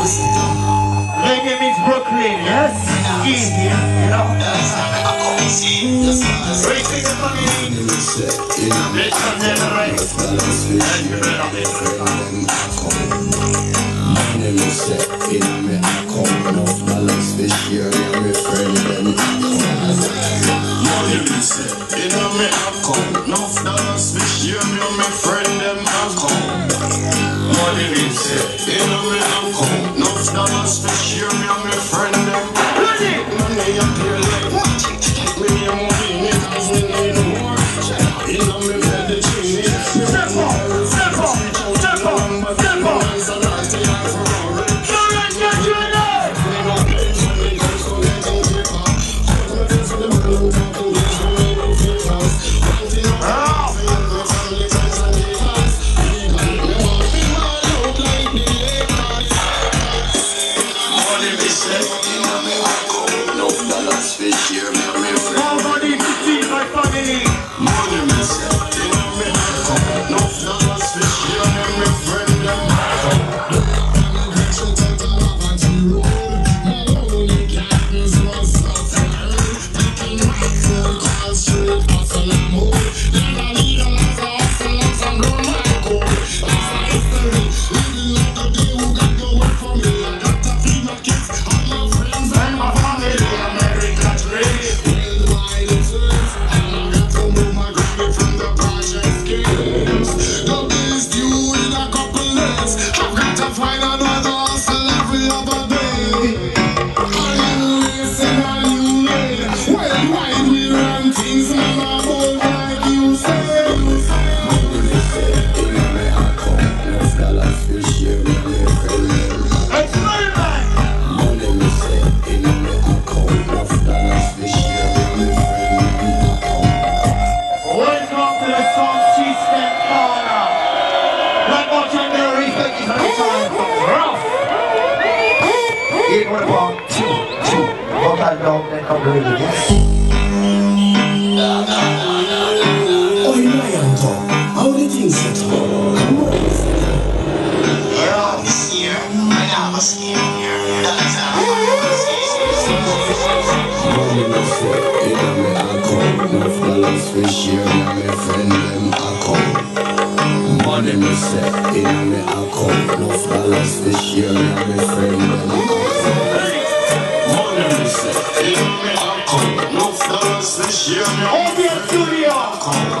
My name is Brooklyn, yes? East, you know? Racing the family. Let's generate. And you better be. Money, me say, in a me account, no dollars, fish, you know me friend. Almost this year, in a me I come, no balance with your on the ball. Choo, choo. Walk out the dog, then come to the yes. Oi, Mayanto, how did things set up? Come on. You're all this year, I'm a I am That's how I'm going to fish here, I'm a friend, I'm a call. And then me in me I come, enough dollars this year, friend, and I. Money me say, in me I come, enough this year, now friend, and